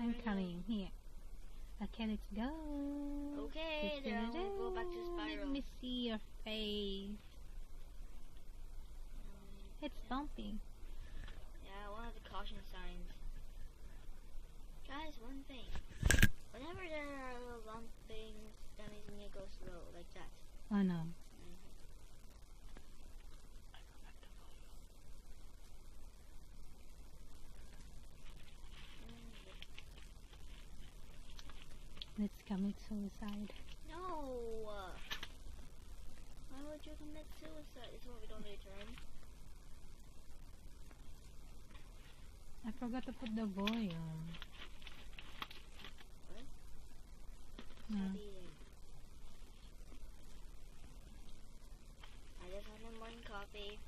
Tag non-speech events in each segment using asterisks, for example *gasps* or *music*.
I'm coming here. Okay, let's go. Okay, then I'll go back to Spiral. Let me see your face. It's bumpy. Yeah, one of the caution signs. Guys, one thing. Whenever there are little bump things, that means you need to go slow, like that. Oh no. Let's commit suicide. No! Why would you commit suicide? It's what we don't need, return. I forgot to put the volume. What? Yeah. Stop eating. I just had my morning coffee.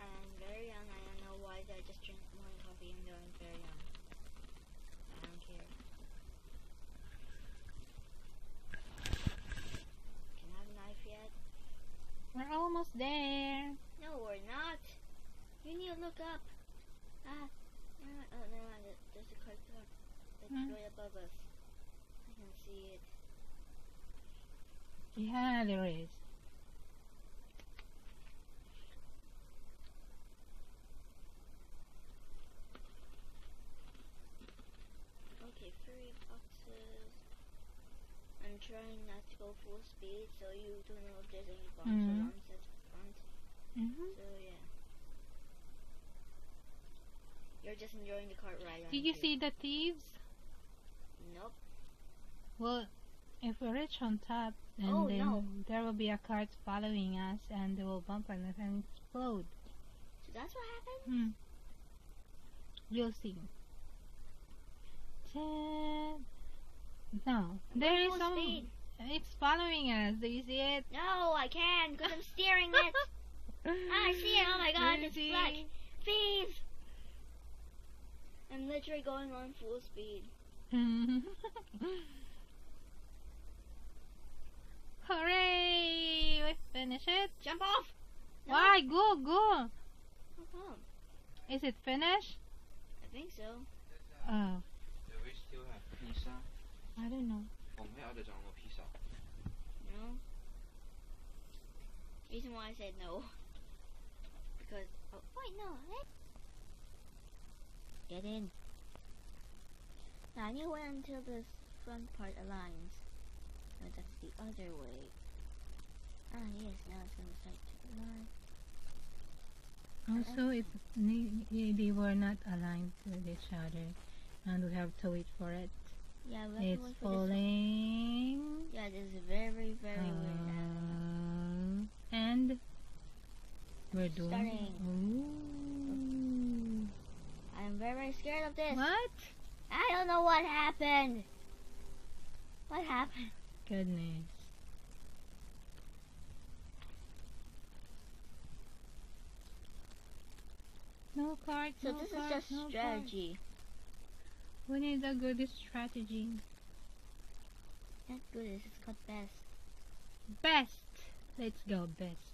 I'm very young. I don't know why I just drink morning coffee even though I'm very young. I don't care. Can I have a knife yet? We're almost there. No, we're not. You need to look up. Ah, never mind. Oh, never mind. There's a card up. It's Hmm. right above us. I can see it. Yeah, there is. Okay, three boxes. I'm trying not to go full speed, so you don't know if there's any box Mhm. alarms at the front. hmm So yeah. Just enjoying the cart ride. Did you see the thieves? Nope. Well, if we reach on top, and Oh, then no. there will be a cart following us, and they will bump on us and explode. So that's what happened? Hmm. You'll see. Ten. No, there is some. speed. It's following us. Do you see it? No, I can't because I'm steering it. *laughs* Ah, I see it. Oh my god, it's black. Thieves! I'm literally going on full speed. *laughs* Hooray! We finish it. Jump off! No. Why? Go, go! Oh. Is it finished? I think so. Oh. Do we still have pizza? I don't know. No. Reason why I said no. *laughs* Because, oh, wait, no, Get in. Now I need to wait until this front part aligns. No, that's the other way. Ah yes, now it's gonna start to align. Also, if ne- they were not aligned with each other, and we have to wait for it. Yeah, we have It's to wait for this. falling. Yeah, this is very very weird. now. Um, and we're doing. Starting. Ooh. I'm very very scared of this. What? I don't know what happened. What happened? Goodness. No cards. So no this is just no cards. strategy. We need a good strategy. Not good. Is called best. Best. Let's go best.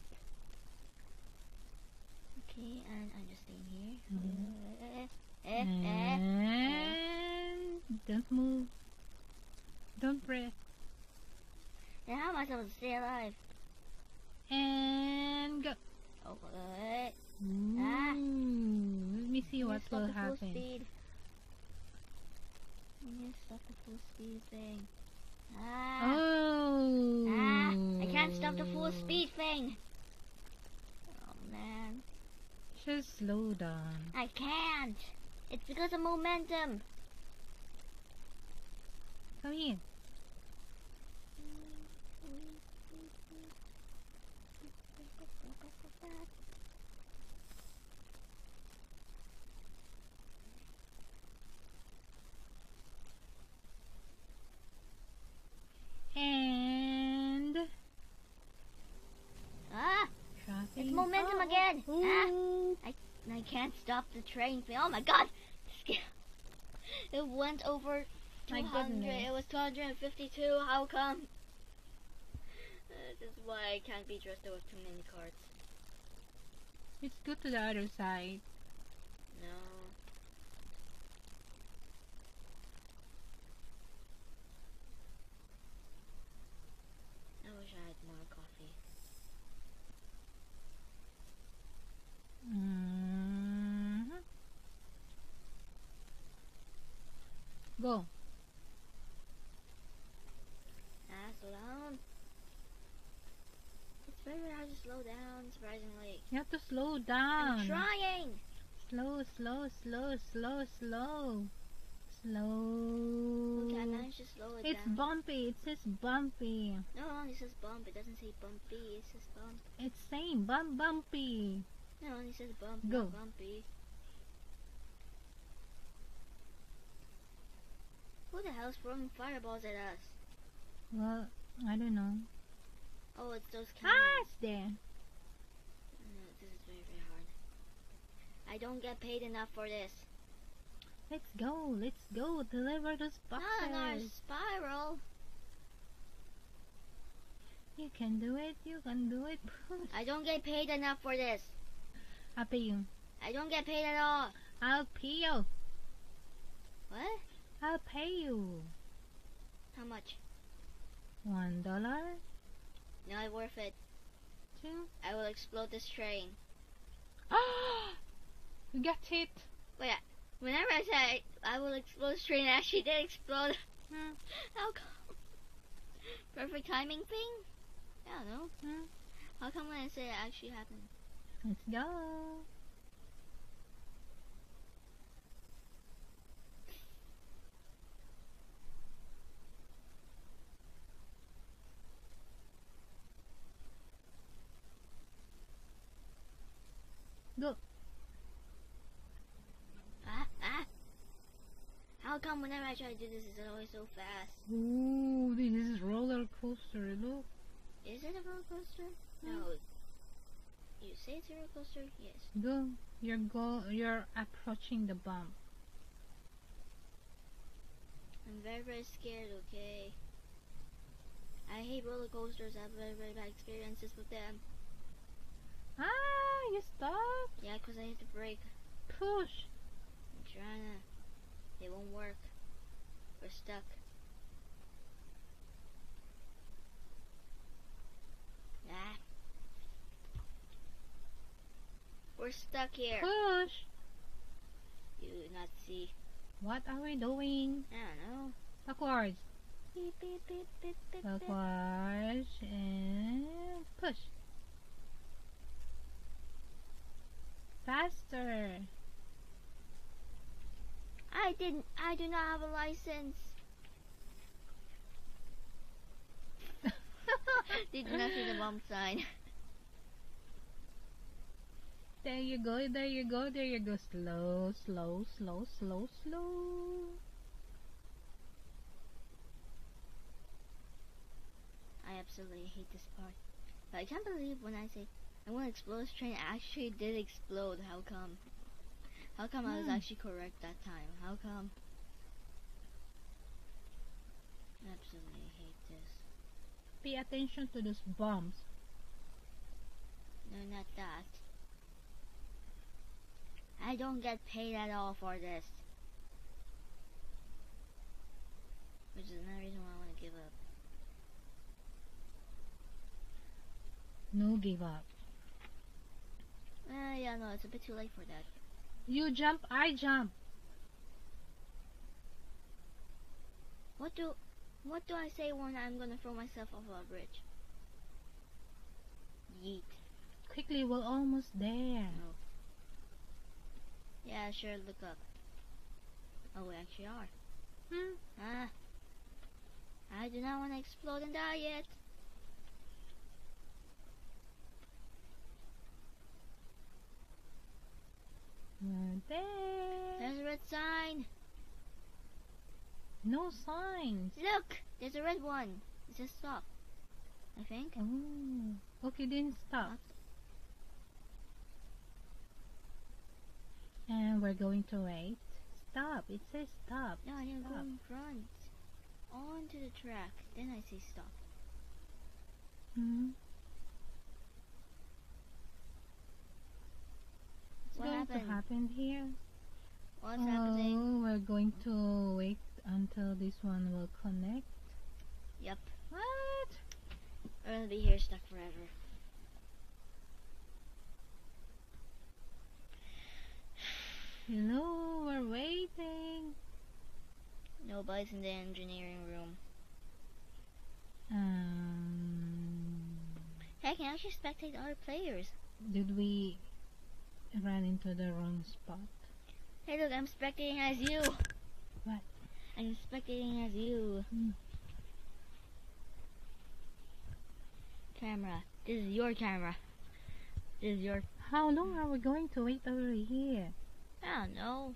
Okay, and I'm just staying here. Eh, eh. And don't move. Don't breathe. Then how am I supposed to stay alive? And go. Oh, uh, Ooh. Ah. Let me see what will happen. speed. Stop the full speed thing. Ah, Oh. ah, I can't stop the full speed thing. Oh man, Just slow down. I can't. It's because of momentum. Come here. And Ah, it's momentum Oh, again. Ah. ooh. And I can't stop the train. Oh my god! *laughs* It went over My 200. It was 252. How come? Uh, this is why I can't be trusted with too many cards. Let's go to the other side. No. Go. Ah, slow down. It's very hard to slow down, surprisingly. You have to slow down. I'm trying! Slow, slow, slow, slow, slow. Slow. Okay, I managed to slow it It's down. bumpy. It says bumpy. no, it says bump. It doesn't say bumpy. It says bump. It's saying bump bumpy. No, it says bump, Go. not bumpy. Who the hell's throwing fireballs at us? Well, I don't know. Oh, it's those Ah, cannons. it's there. No, this is very, very hard. I don't get paid enough for this. Let's go. Let's go. Deliver those boxes. Not another spiral. You can do it. You can do it. *laughs* I don't get paid enough for this. I'll pay you. I don't get paid at all. I'll pay you. What? I'll pay you. How much? One dollar. Not worth it. Two. I will explode this train. Ah! *gasps* You got it. Yeah. Whenever I say I will explode this train, it actually did explode. Hmm. *laughs* How come? Perfect timing thing? I don't know. Hmm. How come when I say it actually happened? Let's go. Ah, ah. How come whenever I try to do this, it's always so fast? Ooh, this is roller coaster. Look. Is it a roller coaster? No. You say it's a roller coaster? Yes. Go. You're go. You're approaching the bump. I'm very, very scared, okay? I hate roller coasters. I have very, very bad experiences with them. Ah, you stop. Yeah, 'cause I hit the brake. Push. I'm trying to. They won't work. We're stuck. Ah. We're stuck here. Push. You do not see. What are we doing? I don't know. Backwards. Beep, beep, beep, beep, beep, beep. Backwards and push. Faster. I didn't. I do not have a license. *laughs* Did not see the bump sign. *laughs* There you go, there you go, there you go. Slow, slow, slow, slow, slow. I absolutely hate this part. But I can't believe when I say I want to explode this train, it actually did explode. How come? How come I was Hmm. actually correct that time? How come? I absolutely hate this. Pay attention to those bombs. No, not that. I don't get paid at all for this. Which is another reason why I want to give up. No give up. Uh, yeah, no, it's a bit too late for that. You jump, I jump. What do, what do I say when I'm gonna throw myself off a bridge? Yeet. Quickly, we're almost there. Yeah, sure, look up. Oh, we actually are. Hmm. Ah. I do not want to explode and die yet. We're there. There's a red sign. No signs. Look, there's a red one. It says stop. I think. Oh. Okay, then stop. And we're going to wait. Stop. It says stop. No, I to go in front. Onto the track. Then I say stop. Hmm. What's What going happened? to happen here? What's oh, happening? we're going to wait until this one will connect. Yep. What? We're gonna be here stuck forever. Hello, we're waiting. Nobody's in the engineering room. Um, Hey, I can actually spectate other players. did we run into the wrong spot? Hey, look, I'm spectating as you. What? I'm spectating as you. Hmm. Camera. This is your camera. This is your. How long are we going to wait over here? I don't know.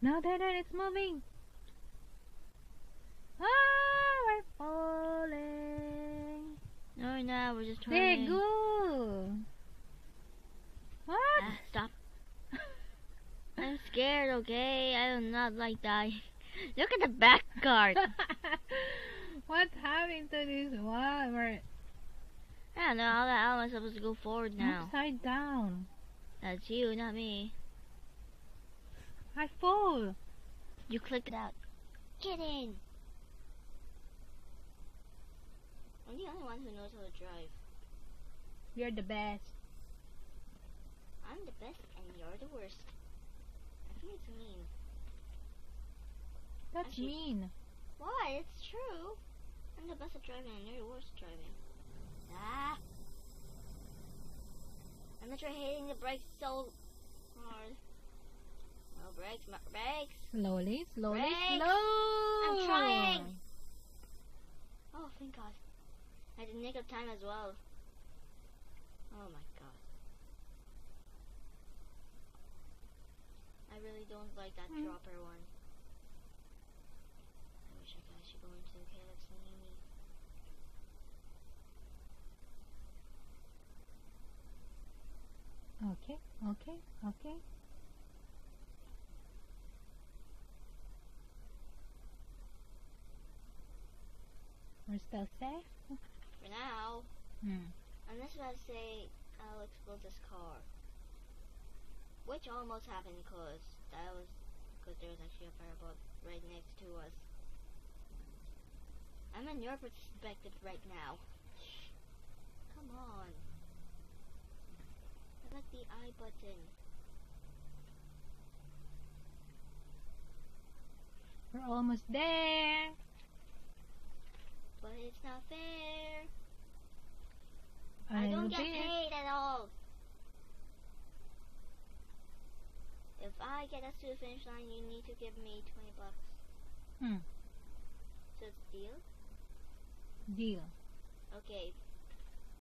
No, there, there, it's moving. Ah, we're falling. No, no, we're just trying. There, go. What? Ah, stop. I'm scared, okay? I do not like that. Look at the back guard. *laughs* what happened to this one? I don't know how the hell am I supposed to go forward now. upside down. That's you, not me. I fall. You clicked it out. Get in. I'm the only one who knows how to drive. You're the best. I'm the best and you're the worst. I think it's mean. That's Actually- mean. Why? It's true. I'm the best at driving and you're the worst at driving. Ah! I'm not trying hitting the brakes so hard. No brakes, my brakes. Slowly, slowly, Brakes. slow. I'm trying. Oh, thank God. I the nick of time as well. Oh my God. I really don't like that Hmm. dropper one. I wish I could actually go into the Caleb's near me. Okay, okay, okay. We're still safe. For now, Hmm. unless I say I'll explode this car. Which almost happened because that was because there was actually a fireball right next to us. I'm in your perspective right now. Come on. I like the I button. We're almost there. But it's not fair. I little don't get paid at all. If I get us to the finish line, you need to give me 20 bucks. Hmm. So it's deal? Deal. Okay,